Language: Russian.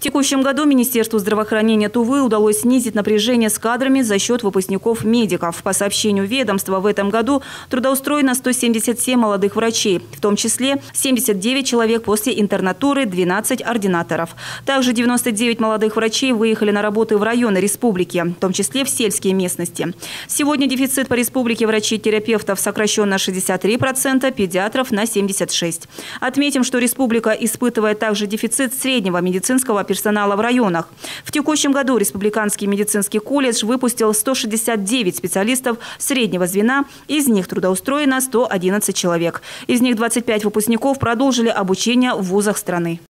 текущем году Министерству здравоохранения Тувы удалось снизить напряжение с кадрами за счет выпускников-медиков. По сообщению ведомства, в этом году трудоустроено 177 молодых врачей, в том числе 79 человек после интернатуры, 12 ординаторов. Также 99 молодых врачей выехали на работы в районы республики, в том числе в сельские местности. Сегодня дефицит по республике врачей-терапевтов сокращен на 63%, педиатров на 76%. Отметим, что республика испытывает также дефицит среднего медицинского персонала в районах. В текущем году Республиканский медицинский колледж выпустил 169 специалистов среднего звена, из них трудоустроено 111 человек. Из них 25 выпускников продолжили обучение в вузах страны.